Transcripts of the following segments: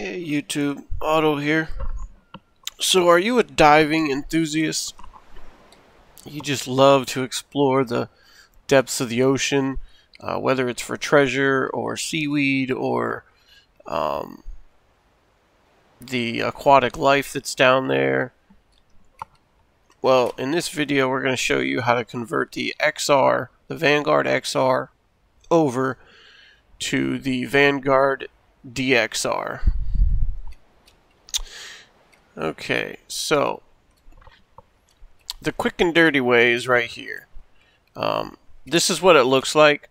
Hey YouTube, Otto here. So are you a diving enthusiast? You just love to explore the depths of the ocean, uh, whether it's for treasure or seaweed or um, the aquatic life that's down there. Well, in this video we're going to show you how to convert the XR, the Vanguard XR, over to the Vanguard DXR. Okay, so the quick and dirty way is right here. Um, this is what it looks like.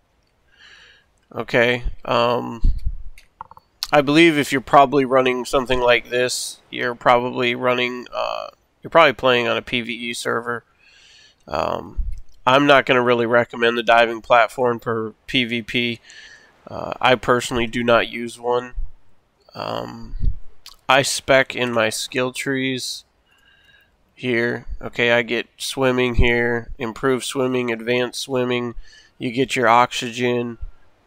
Okay, um, I believe if you're probably running something like this, you're probably running, uh, you're probably playing on a PVE server. Um, I'm not going to really recommend the diving platform for PvP. Uh, I personally do not use one. Um, I spec in my skill trees here. Okay, I get swimming here, improved swimming, advanced swimming. You get your oxygen.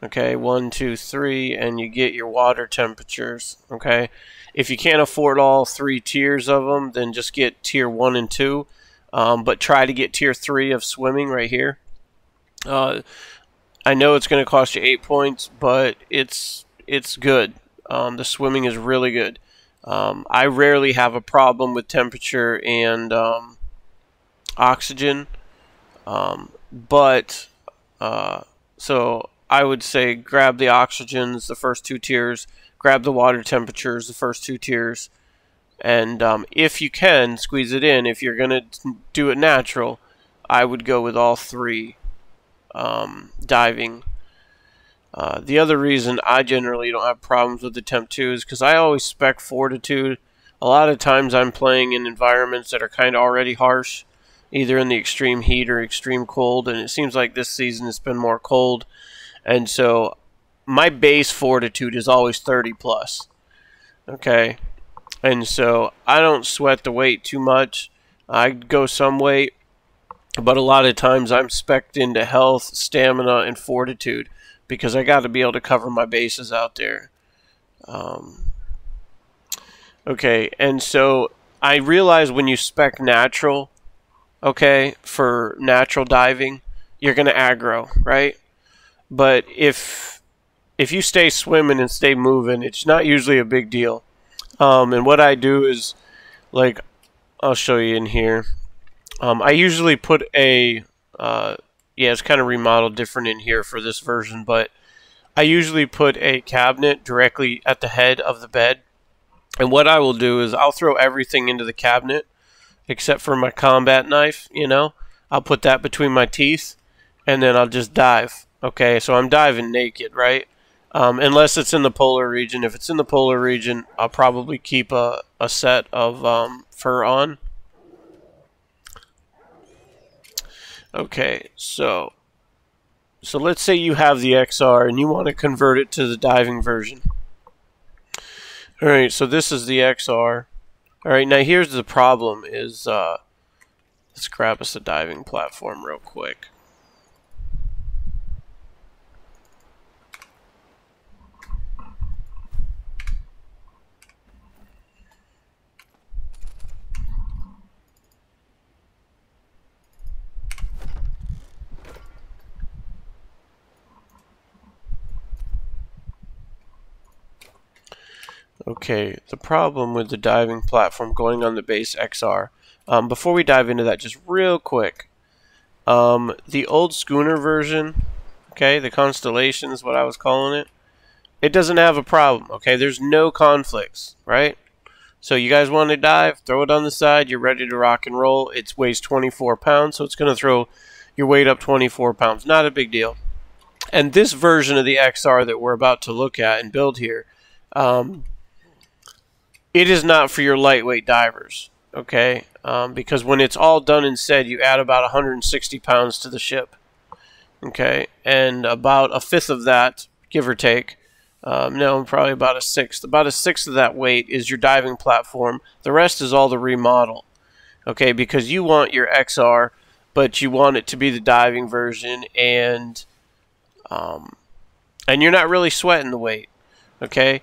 Okay, one, two, three, and you get your water temperatures. Okay, if you can't afford all three tiers of them, then just get tier one and two. Um, but try to get tier three of swimming right here. Uh, I know it's going to cost you eight points, but it's it's good. Um, the swimming is really good. Um, I rarely have a problem with temperature and um, oxygen, um, but uh, so I would say grab the oxygens, the first two tiers, grab the water temperatures, the first two tiers, and um, if you can squeeze it in, if you're gonna do it natural, I would go with all three um, diving uh, the other reason I generally don't have problems with the Temp 2 is because I always spec Fortitude. A lot of times I'm playing in environments that are kind of already harsh, either in the extreme heat or extreme cold, and it seems like this season it's been more cold. And so my base Fortitude is always 30 plus. Okay? And so I don't sweat the weight too much. I go some weight, but a lot of times I'm specced into health, stamina, and fortitude because I got to be able to cover my bases out there. Um, okay, and so I realize when you spec natural, okay, for natural diving, you're going to aggro, right? But if if you stay swimming and stay moving, it's not usually a big deal. Um, and what I do is, like, I'll show you in here. Um, I usually put a uh, yeah, it's kind of remodeled different in here for this version, but I usually put a cabinet directly at the head of the bed. And what I will do is I'll throw everything into the cabinet except for my combat knife, you know. I'll put that between my teeth and then I'll just dive. Okay, so I'm diving naked, right? Um, unless it's in the polar region. If it's in the polar region, I'll probably keep a, a set of um, fur on. Okay, so so let's say you have the XR and you want to convert it to the diving version. Alright, so this is the XR. Alright, now here's the problem is, uh, let's grab us a diving platform real quick. Okay, the problem with the diving platform going on the base XR. Um, before we dive into that, just real quick. Um, the old schooner version, okay, the Constellation is what I was calling it. It doesn't have a problem, okay? There's no conflicts, right? So you guys want to dive, throw it on the side, you're ready to rock and roll. It weighs 24 pounds, so it's going to throw your weight up 24 pounds. Not a big deal. And this version of the XR that we're about to look at and build here, um, it is not for your lightweight divers, okay? Um, because when it's all done and said, you add about 160 pounds to the ship, okay? And about a fifth of that, give or take, um, no, probably about a sixth. About a sixth of that weight is your diving platform. The rest is all the remodel, okay? Because you want your XR, but you want it to be the diving version, and um, and you're not really sweating the weight, okay?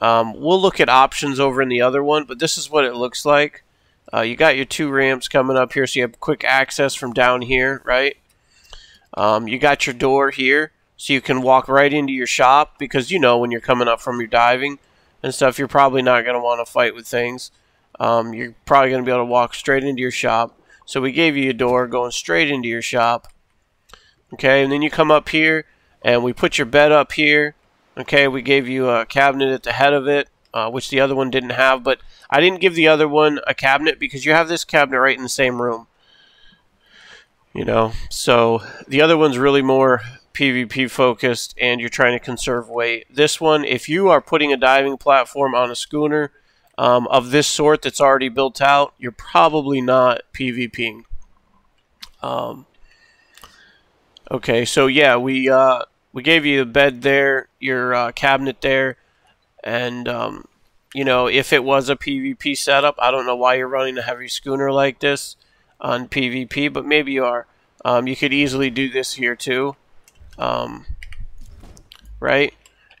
Um, we'll look at options over in the other one, but this is what it looks like. Uh, you got your two ramps coming up here, so you have quick access from down here, right? Um, you got your door here, so you can walk right into your shop, because you know when you're coming up from your diving and stuff, you're probably not going to want to fight with things. Um, you're probably going to be able to walk straight into your shop. So we gave you a door going straight into your shop. Okay, and then you come up here, and we put your bed up here. Okay, we gave you a cabinet at the head of it, uh, which the other one didn't have. But I didn't give the other one a cabinet because you have this cabinet right in the same room. You know, so the other one's really more PvP focused and you're trying to conserve weight. This one, if you are putting a diving platform on a schooner um, of this sort that's already built out, you're probably not PvPing. Um, okay, so yeah, we uh, we gave you a bed there, your uh, cabinet there, and um, you know if it was a PvP setup, I don't know why you're running a heavy schooner like this on PvP, but maybe you are. Um, you could easily do this here too, um, right?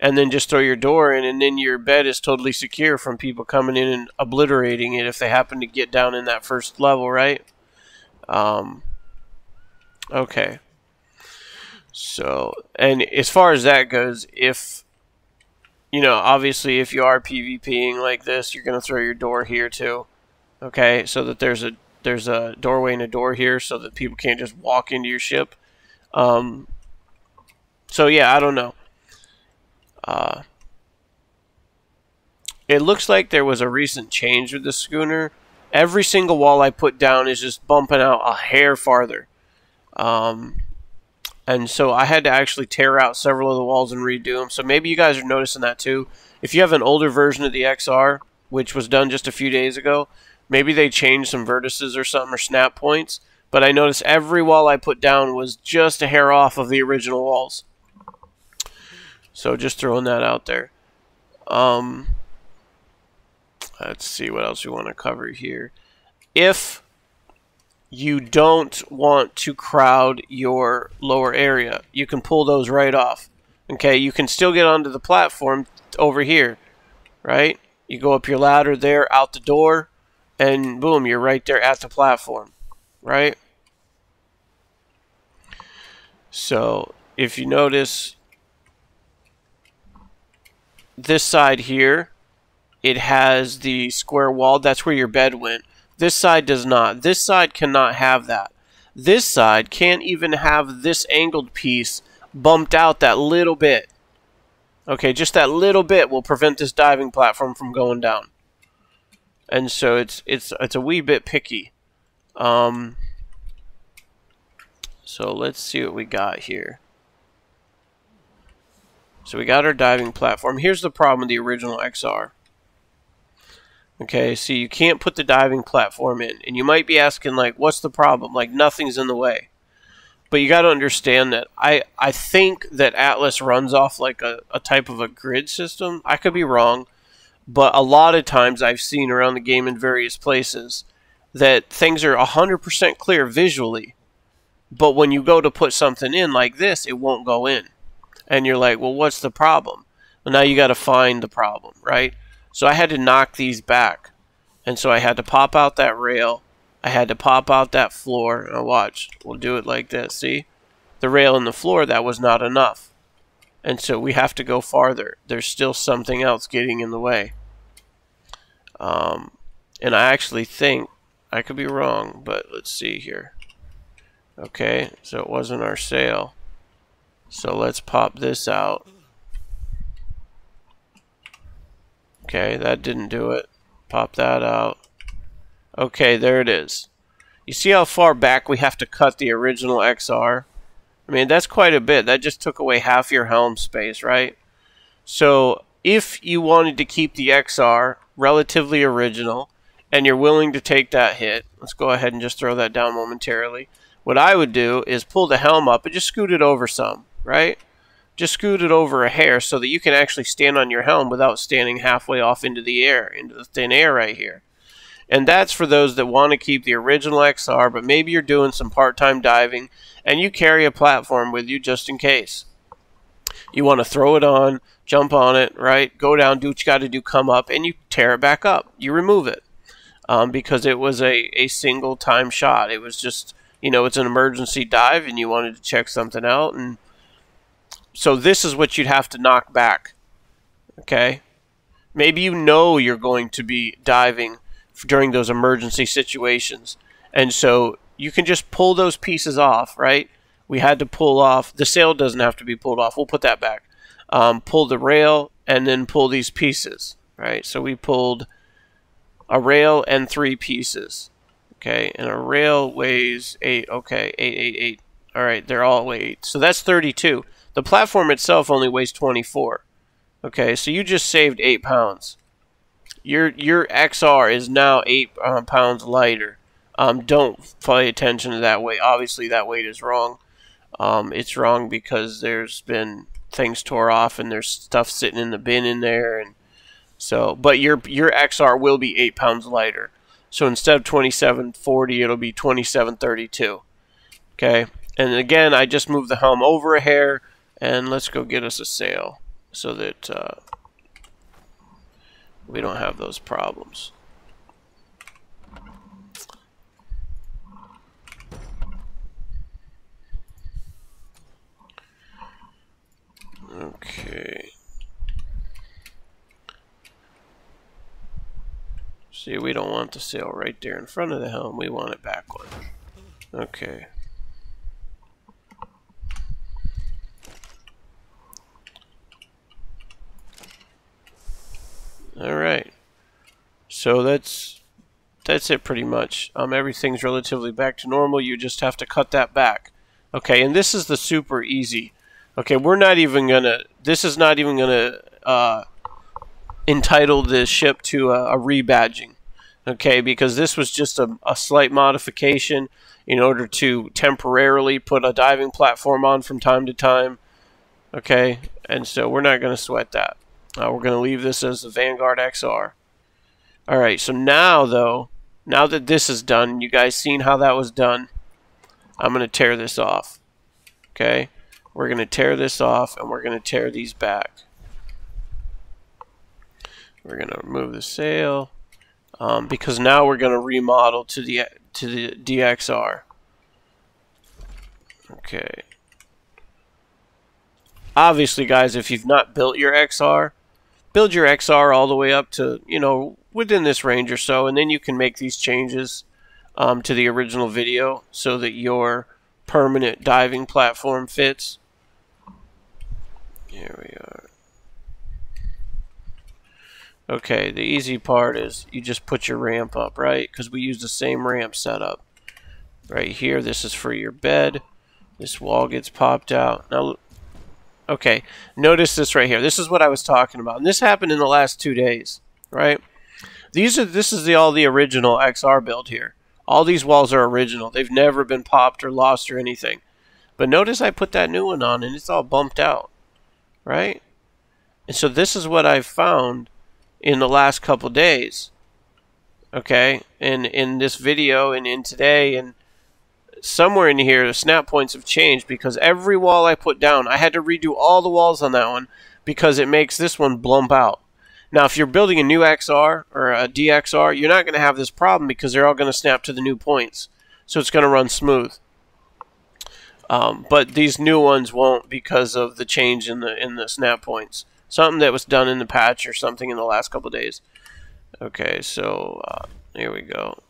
And then just throw your door in, and then your bed is totally secure from people coming in and obliterating it if they happen to get down in that first level, right? Um, okay. So, and as far as that goes, if you know, obviously, if you are PvPing like this, you're gonna throw your door here too. Okay, so that there's a there's a doorway and a door here, so that people can't just walk into your ship. Um, so yeah, I don't know. Uh, it looks like there was a recent change with the schooner. Every single wall I put down is just bumping out a hair farther. Um, and so I had to actually tear out several of the walls and redo them. So maybe you guys are noticing that too. If you have an older version of the XR, which was done just a few days ago, maybe they changed some vertices or something or snap points. But I noticed every wall I put down was just a hair off of the original walls. So just throwing that out there. Um, let's see what else we want to cover here. If you don't want to crowd your lower area. You can pull those right off. Okay, you can still get onto the platform over here, right? You go up your ladder there, out the door, and boom, you're right there at the platform, right? So, if you notice, this side here, it has the square wall. That's where your bed went. This side does not. This side cannot have that. This side can't even have this angled piece bumped out that little bit. Okay, just that little bit will prevent this diving platform from going down. And so it's it's it's a wee bit picky. Um, so let's see what we got here. So we got our diving platform. Here's the problem with the original XR. Okay, so you can't put the diving platform in. And you might be asking, like, what's the problem? Like, nothing's in the way. But you got to understand that I, I think that Atlas runs off like a, a type of a grid system. I could be wrong. But a lot of times I've seen around the game in various places that things are 100% clear visually. But when you go to put something in like this, it won't go in. And you're like, well, what's the problem? Well, now you got to find the problem, right? So I had to knock these back. And so I had to pop out that rail. I had to pop out that floor. Now watch. We'll do it like this. See? The rail and the floor, that was not enough. And so we have to go farther. There's still something else getting in the way. Um, and I actually think, I could be wrong, but let's see here. Okay, so it wasn't our sail. So let's pop this out. Okay, that didn't do it. Pop that out. Okay, there it is. You see how far back we have to cut the original XR? I mean, that's quite a bit. That just took away half your helm space, right? So, if you wanted to keep the XR relatively original, and you're willing to take that hit, let's go ahead and just throw that down momentarily. What I would do is pull the helm up and just scoot it over some, right? Just scoot it over a hair so that you can actually stand on your helm without standing halfway off into the air, into the thin air right here. And that's for those that want to keep the original XR, but maybe you're doing some part-time diving and you carry a platform with you just in case. You want to throw it on, jump on it, right? Go down, do what you got to do, come up, and you tear it back up. You remove it um, because it was a, a single time shot. It was just, you know, it's an emergency dive and you wanted to check something out. And so this is what you'd have to knock back. Okay? Maybe you know you're going to be diving during those emergency situations. And so you can just pull those pieces off, right? We had to pull off, the sail doesn't have to be pulled off. We'll put that back. Um, pull the rail and then pull these pieces, right? So we pulled a rail and three pieces. Okay, and a rail weighs eight. Okay, eight, eight, eight. All right, they're all eight. So that's 32. The platform itself only weighs 24. Okay, so you just saved eight pounds. Your your XR is now eight uh, pounds lighter. Um, don't pay attention to that weight. Obviously, that weight is wrong. Um, it's wrong because there's been things tore off and there's stuff sitting in the bin in there, and so. But your your XR will be eight pounds lighter. So instead of 2740, it'll be 2732. Okay, and again, I just moved the helm over a hair, and let's go get us a sail so that uh, we don't have those problems. Okay. See, we don't want the sail right there in front of the helm. We want it backward. Okay. All right. So that's that's it pretty much. Um, everything's relatively back to normal. You just have to cut that back. Okay, and this is the super easy. Okay, we're not even gonna. This is not even gonna uh, entitle the ship to a, a rebadging. Okay, because this was just a, a slight modification in order to temporarily put a diving platform on from time to time. Okay, and so we're not going to sweat that. Uh, we're going to leave this as the Vanguard XR. Alright, so now though, now that this is done, you guys seen how that was done, I'm going to tear this off. Okay, we're going to tear this off and we're going to tear these back. We're going to remove the sail um, because now we're going to remodel to the to the DXR. Okay. Obviously, guys, if you've not built your XR, build your XR all the way up to, you know, within this range or so, and then you can make these changes um, to the original video so that your permanent diving platform fits. Here we are. Okay, the easy part is you just put your ramp up, right? Because we use the same ramp setup. Right here, this is for your bed. This wall gets popped out. Now, Okay, notice this right here. This is what I was talking about. And this happened in the last two days, right? These are this is the all the original XR build here. All these walls are original. They've never been popped or lost or anything. But notice I put that new one on and it's all bumped out, right? And so this is what I've found in the last couple days. Okay, and in this video and in today and somewhere in here the snap points have changed because every wall I put down, I had to redo all the walls on that one because it makes this one blump out. Now, if you're building a new XR or a DXR, you're not going to have this problem because they're all going to snap to the new points. So it's going to run smooth. Um, but these new ones won't because of the change in the in the snap points. Something that was done in the patch or something in the last couple days. Okay, so uh, here we go.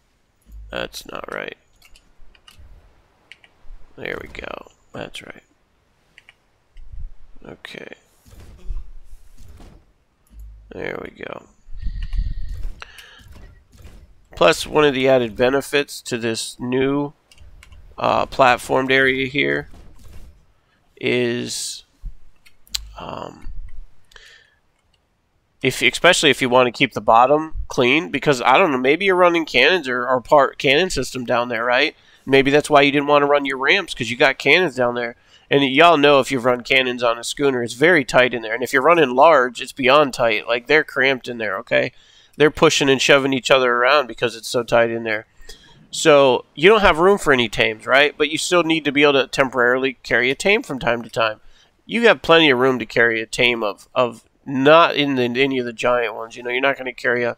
That's not right. There we go. That's right. Okay. There we go. Plus, one of the added benefits to this new uh, platformed area here is um, if especially if you want to keep the bottom clean because I don't know maybe you're running cannons or, or part cannon system down there right Maybe that's why you didn't want to run your ramps because you got cannons down there. And y'all know if you've run cannons on a schooner, it's very tight in there. And if you're running large, it's beyond tight. Like they're cramped in there, okay? They're pushing and shoving each other around because it's so tight in there. So you don't have room for any tames, right? But you still need to be able to temporarily carry a tame from time to time. you have plenty of room to carry a tame of, of not in the, any of the giant ones. You know, you're not going to carry a,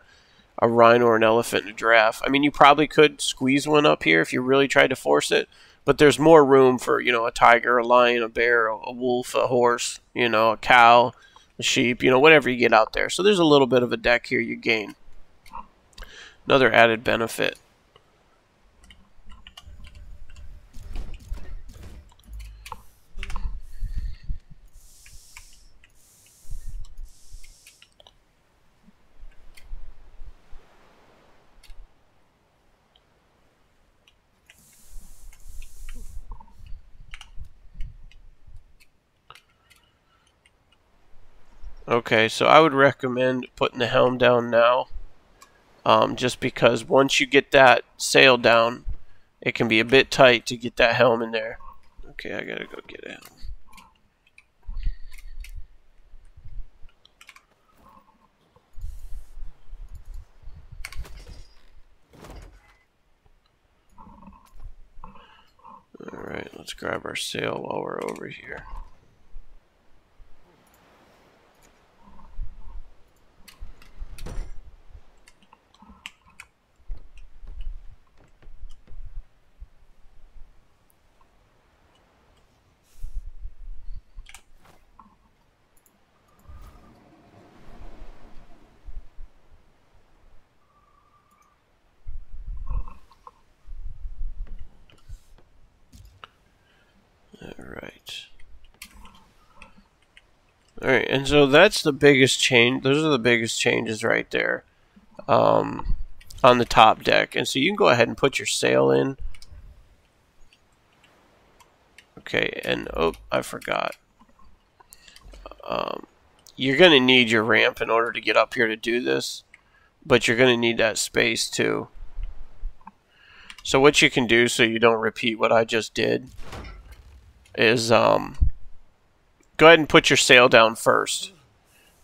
a rhino or an elephant and a giraffe. I mean, you probably could squeeze one up here if you really tried to force it, but there's more room for, you know, a tiger, a lion, a bear, a, wolf, a horse, you know, a cow, a sheep, you know, whatever you get out there. So there's a little bit of a deck here you gain. Another added benefit. Okay, so I would recommend putting the helm down now. Um, just because once you get that sail down, it can be a bit tight to get that helm in there. Okay, I gotta go get helm. Alright, let's grab our sail while we're over here. Alright, and so that's the biggest change. Those are the biggest changes right there um, on the top deck. And so you can go ahead and put your sail in. Okay, and oh, I forgot. Um, you're going to need your ramp in order to get up here to do this. But you're going to need that space too. So what you can do so you don't repeat what I just did is... Um, go ahead and put your sail down first.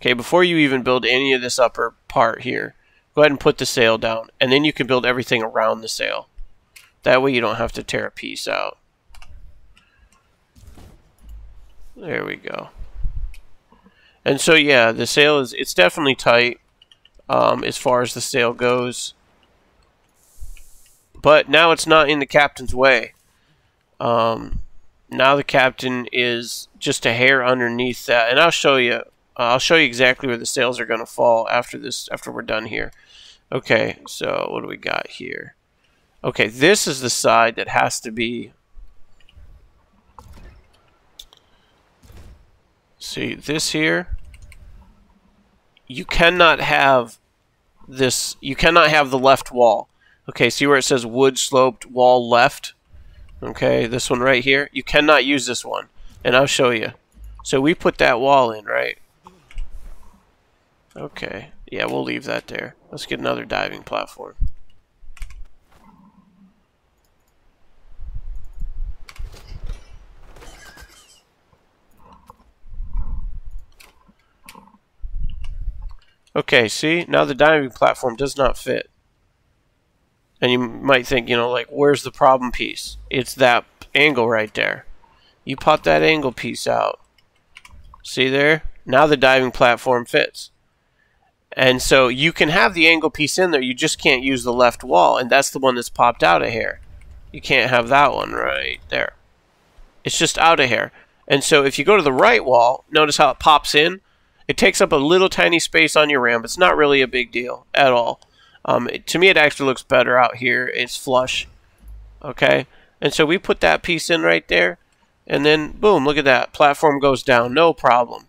Okay, before you even build any of this upper part here, go ahead and put the sail down, and then you can build everything around the sail. That way you don't have to tear a piece out. There we go. And so yeah, the sail is it's definitely tight um, as far as the sail goes. But now it's not in the captain's way. Um, now the captain is just a hair underneath that. And I'll show you uh, I'll show you exactly where the sails are going to fall after this after we're done here. Okay so what do we got here? Okay this is the side that has to be see this here? You cannot have this you cannot have the left wall. Okay see where it says wood sloped wall left Okay, this one right here. You cannot use this one. And I'll show you. So we put that wall in, right? Okay. Yeah, we'll leave that there. Let's get another diving platform. Okay, see? Now the diving platform does not fit. And you might think, you know, like, where's the problem piece? It's that angle right there. You pop that angle piece out. See there? Now the diving platform fits. And so you can have the angle piece in there, you just can't use the left wall, and that's the one that's popped out of here. You can't have that one right there. It's just out of here. And so if you go to the right wall, notice how it pops in. It takes up a little tiny space on your ramp. It's not really a big deal at all. Um, it, to me, it actually looks better out here. It's flush. Okay? And so we put that piece in right there. And then, boom, look at that. Platform goes down. No problem.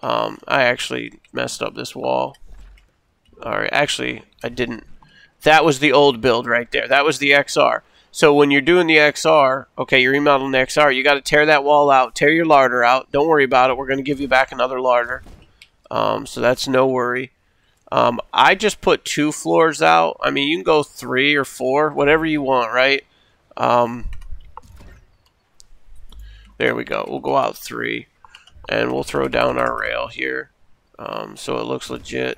Um, I actually messed up this wall. Alright, actually, I didn't. That was the old build right there. That was the XR. So when you're doing the XR, okay, you're remodeling the XR, you got to tear that wall out, tear your larder out. Don't worry about it. We're going to give you back another larder. Um, so that's no worry. Um, I just put two floors out. I mean, you can go three or four, whatever you want, right? Um, there we go. We'll go out three, and we'll throw down our rail here, um, so it looks legit,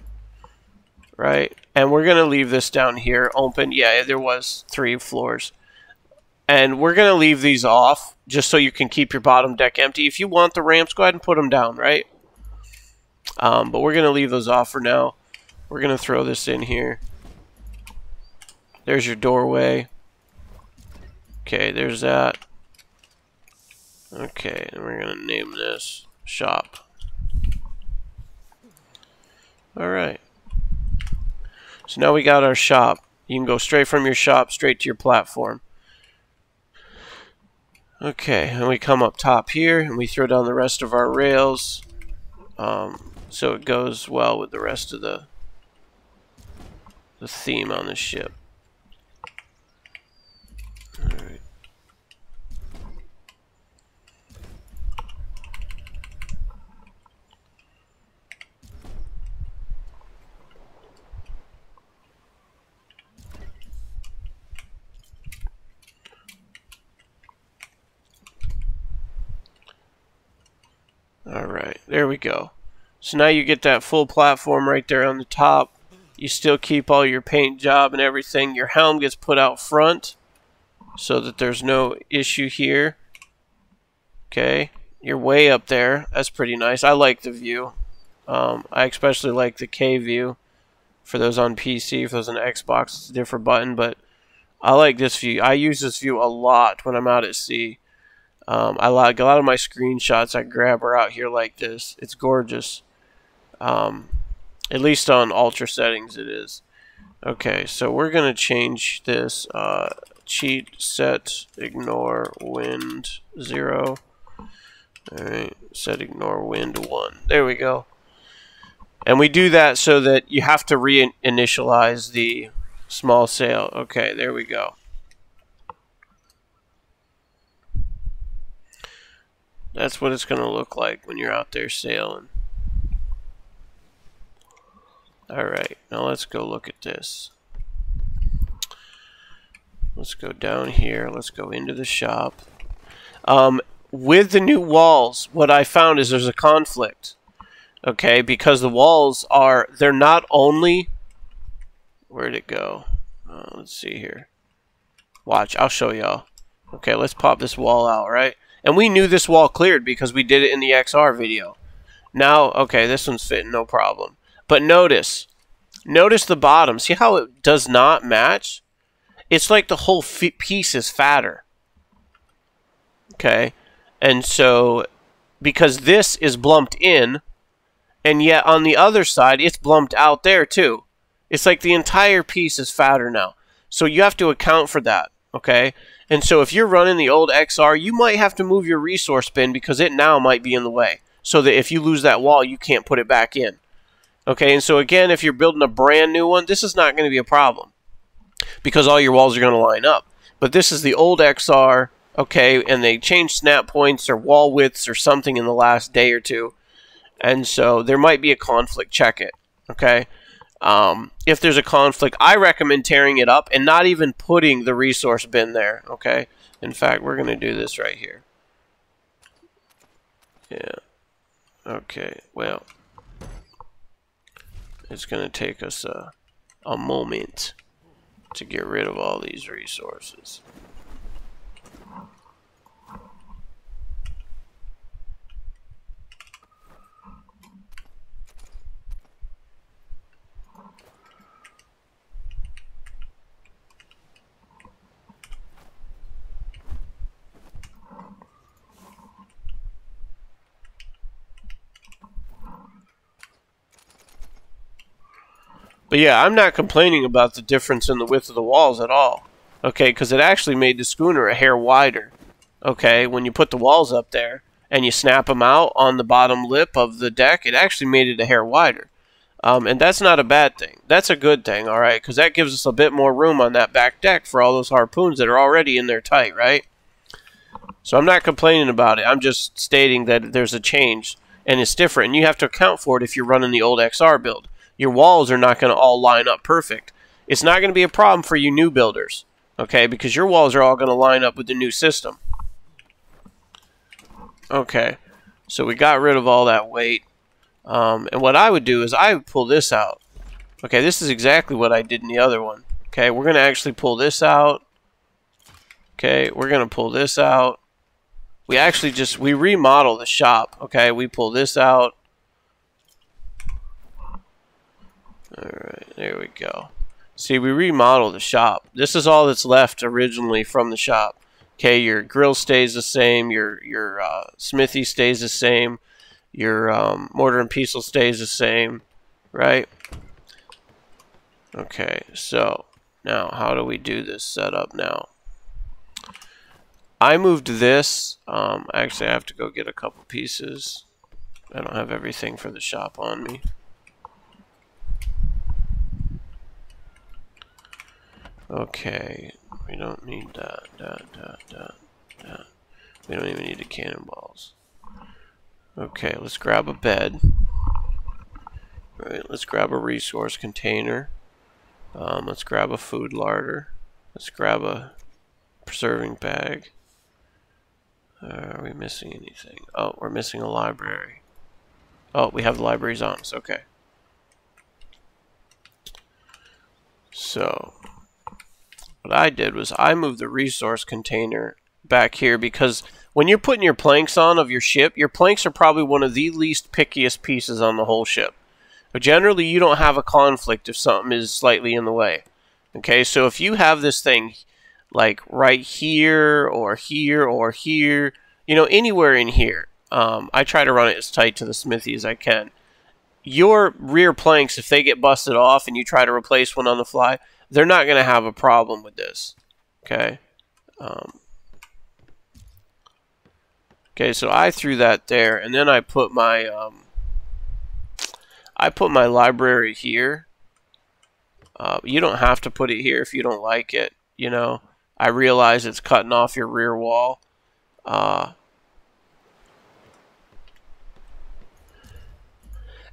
right? And we're gonna leave this down here open. Yeah, there was three floors. And we're going to leave these off just so you can keep your bottom deck empty. If you want the ramps, go ahead and put them down, right? Um, but we're going to leave those off for now. We're going to throw this in here. There's your doorway. Okay, there's that. Okay, and we're going to name this shop. Alright. So now we got our shop. You can go straight from your shop straight to your platform. Okay, and we come up top here and we throw down the rest of our rails um, so it goes well with the rest of the the theme on the ship. Alright. Alright, there we go. So now you get that full platform right there on the top. You still keep all your paint job and everything. Your helm gets put out front so that there's no issue here. Okay, you're way up there. That's pretty nice. I like the view. Um, I especially like the K view. For those on PC, for those on Xbox, it's a different button, but I like this view. I use this view a lot when I'm out at sea. Um, I like a lot of my screenshots I grab are out here like this. It's gorgeous. Um, at least on ultra settings it is. Okay, so we're going to change this uh, cheat set ignore wind 0. Alright, set ignore wind 1. There we go. And we do that so that you have to reinitialize the small sail. Okay, there we go. That's what it's going to look like when you're out there sailing. Alright, now let's go look at this. Let's go down here. Let's go into the shop. Um, with the new walls, what I found is there's a conflict. Okay, because the walls are, they're not only, where'd it go? Uh, let's see here. Watch, I'll show y'all. Okay, let's pop this wall out, right? And we knew this wall cleared because we did it in the XR video. Now, okay, this one's fitting, no problem. But notice, notice the bottom. See how it does not match? It's like the whole piece is fatter. Okay, and so because this is blumped in, and yet on the other side it's blumped out there too. It's like the entire piece is fatter now. So you have to account for that. Okay, and so if you're running the old XR, you might have to move your resource bin because it now might be in the way. So that if you lose that wall, you can't put it back in. Okay, and so again, if you're building a brand new one, this is not going to be a problem because all your walls are going to line up. But this is the old XR, okay, and they changed snap points or wall widths or something in the last day or two. And so there might be a conflict. Check it, okay? Um, if there's a conflict, I recommend tearing it up and not even putting the resource bin there, okay? In fact, we're going to do this right here. Yeah. Okay, well, it's going to take us a, a moment to get rid of all these resources. But yeah, I'm not complaining about the difference in the width of the walls at all. Okay, because it actually made the schooner a hair wider. Okay, when you put the walls up there and you snap them out on the bottom lip of the deck, it actually made it a hair wider. Um, and that's not a bad thing. That's a good thing, all right, because that gives us a bit more room on that back deck for all those harpoons that are already in there tight, right? So I'm not complaining about it. I'm just stating that there's a change and it's different. And you have to account for it if you're running the old XR build your walls are not going to all line up perfect. It's not going to be a problem for you new builders, okay, because your walls are all going to line up with the new system. Okay, so we got rid of all that weight. Um, and what I would do is I would pull this out. Okay, this is exactly what I did in the other one. Okay, we're going to actually pull this out. Okay, we're going to pull this out. We actually just, we remodel the shop. Okay, we pull this out. Alright, there we go. See, we remodel the shop. This is all that's left originally from the shop. Okay, your grill stays the same. Your your uh, smithy stays the same. Your um, mortar and pestle stays the same, right? Okay, so now how do we do this setup now? I moved this. Um, actually, I have to go get a couple pieces. I don't have everything for the shop on me. Okay, we don't need that, that, that, that, that. We don't even need the cannonballs. Okay, let's grab a bed. All right, let's grab a resource container. Um, let's grab a food larder. Let's grab a preserving bag. Uh, are we missing anything? Oh, we're missing a library. Oh, we have the libraries on. Okay. So, what I did was I moved the resource container back here because when you're putting your planks on of your ship, your planks are probably one of the least pickiest pieces on the whole ship. But generally, you don't have a conflict if something is slightly in the way. Okay, so if you have this thing like right here or here or here, you know, anywhere in here, um, I try to run it as tight to the smithy as I can. Your rear planks, if they get busted off and you try to replace one on the fly, they're not going to have a problem with this. Okay. Um, okay, so I threw that there, and then I put my um, I put my library here. Uh, you don't have to put it here if you don't like it. You know, I realize it's cutting off your rear wall. Uh,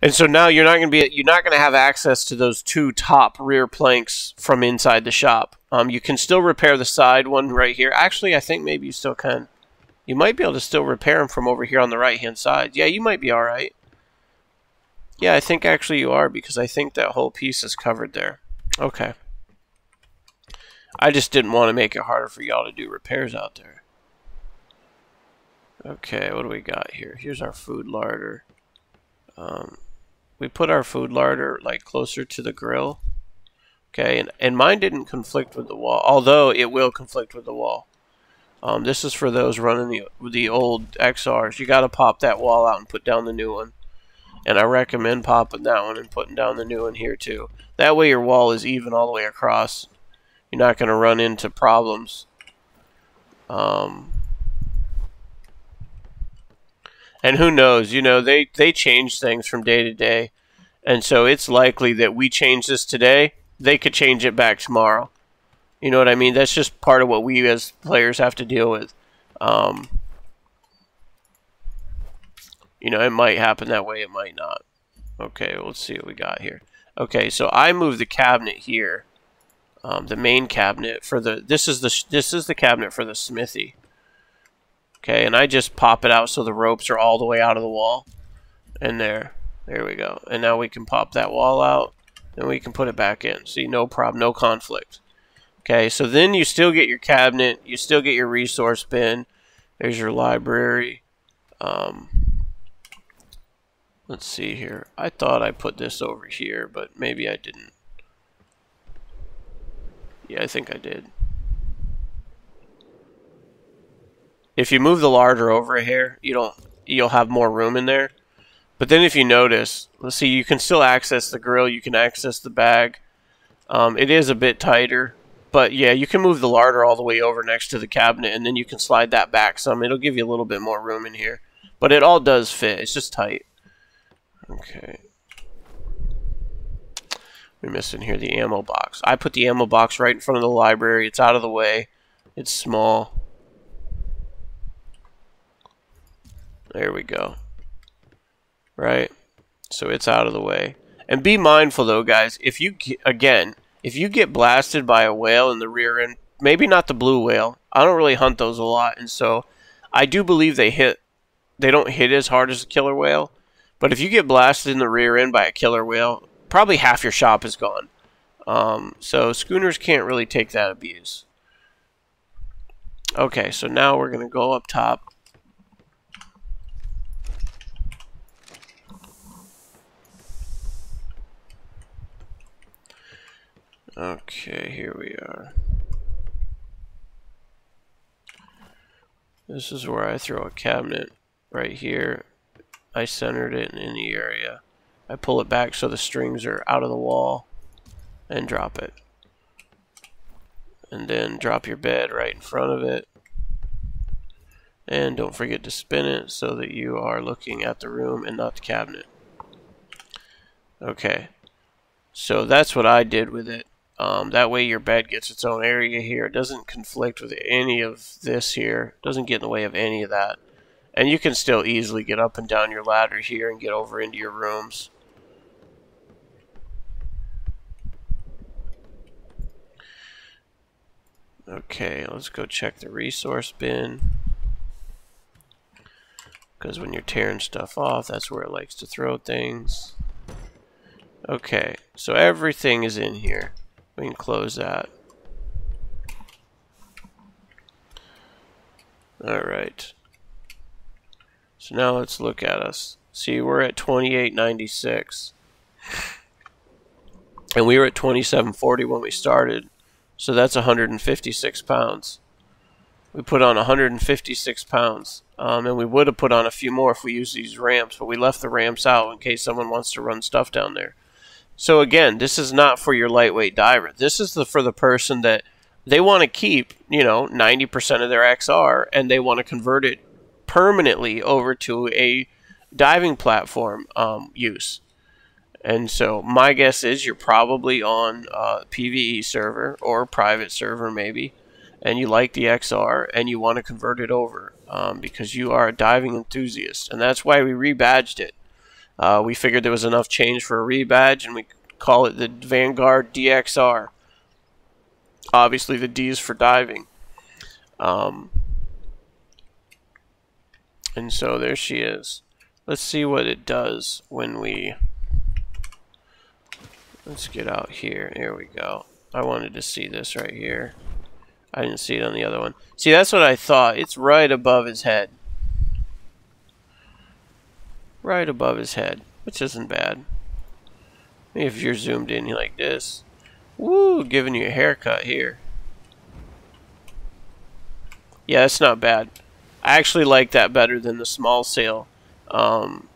And so now you're not going to be you're not going to have access to those two top rear planks from inside the shop. Um, you can still repair the side one right here. Actually, I think maybe you still can. You might be able to still repair them from over here on the right hand side. Yeah, you might be all right. Yeah, I think actually you are because I think that whole piece is covered there. Okay. I just didn't want to make it harder for y'all to do repairs out there. Okay, what do we got here? Here's our food larder. Um, we put our food larder like closer to the grill. Okay, and, and mine didn't conflict with the wall, although it will conflict with the wall. Um, this is for those running the the old XRs. You got to pop that wall out and put down the new one. And I recommend popping that one and putting down the new one here too. That way your wall is even all the way across. You're not going to run into problems. Um, and who knows? You know, they they change things from day to day, and so it's likely that we change this today. They could change it back tomorrow. You know what I mean? That's just part of what we as players have to deal with. Um, you know, it might happen that way. It might not. Okay, let's see what we got here. Okay, so I move the cabinet here, um, the main cabinet for the. This is the this is the cabinet for the smithy. Okay, and I just pop it out so the ropes are all the way out of the wall. And there. There we go. And now we can pop that wall out. And we can put it back in. See, no problem, no conflict. Okay, so then you still get your cabinet. You still get your resource bin. There's your library. Um, let's see here. I thought I put this over here, but maybe I didn't. Yeah, I think I did. If you move the larder over here, you don't you'll have more room in there. But then if you notice, let's see, you can still access the grill, you can access the bag. Um, it is a bit tighter, but yeah, you can move the larder all the way over next to the cabinet, and then you can slide that back some. It'll give you a little bit more room in here. But it all does fit. It's just tight. Okay. We're missing here the ammo box. I put the ammo box right in front of the library. It's out of the way. It's small. There we go. Right? So it's out of the way. And be mindful though, guys, if you, again, if you get blasted by a whale in the rear end, maybe not the blue whale. I don't really hunt those a lot, and so I do believe they hit, they don't hit as hard as a killer whale. But if you get blasted in the rear end by a killer whale, probably half your shop is gone. Um, so schooners can't really take that abuse. Okay, so now we're going to go up top. Okay, here we are. This is where I throw a cabinet right here. I centered it in the area. I pull it back so the strings are out of the wall and drop it. And then drop your bed right in front of it. And don't forget to spin it so that you are looking at the room and not the cabinet. Okay. So that's what I did with it. Um, that way your bed gets its own area here. It doesn't conflict with any of this here. It doesn't get in the way of any of that. And you can still easily get up and down your ladder here and get over into your rooms. Okay, let's go check the resource bin. Because when you're tearing stuff off, that's where it likes to throw things. Okay, so everything is in here. We can close that. Alright. So now let's look at us. See, we're at 2896. And we were at 2740 when we started. So that's 156 pounds. We put on 156 pounds. Um, and we would have put on a few more if we used these ramps, but we left the ramps out in case someone wants to run stuff down there. So again, this is not for your lightweight diver. This is the, for the person that they want to keep, you know, 90% of their XR and they want to convert it permanently over to a diving platform um, use. And so my guess is you're probably on a PVE server or private server maybe, and you like the XR and you want to convert it over um, because you are a diving enthusiast. And that's why we rebadged it. Uh, we figured there was enough change for a rebadge, and we call it the Vanguard DXR. Obviously, the D is for diving. Um, and so there she is. Let's see what it does when we... Let's get out here. Here we go. I wanted to see this right here. I didn't see it on the other one. See, that's what I thought. It's right above his head right above his head, which isn't bad. If you're zoomed in like this, woo, giving you a haircut here. Yeah, it's not bad. I actually like that better than the small sail um,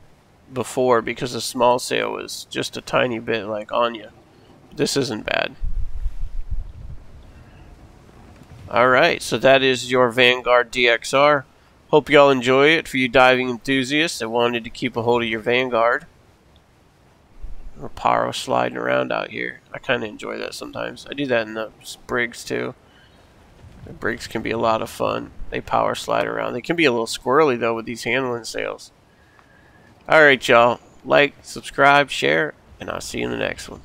before because the small sail was just a tiny bit like on you. This isn't bad. Alright, so that is your Vanguard DXR. Hope y'all enjoy it for you diving enthusiasts that wanted to keep a hold of your Vanguard. Power sliding around out here. I kind of enjoy that sometimes. I do that in the Brigs too. The Brigs can be a lot of fun. They power slide around. They can be a little squirrely though with these handling sails. Alright y'all. Like, subscribe, share, and I'll see you in the next one.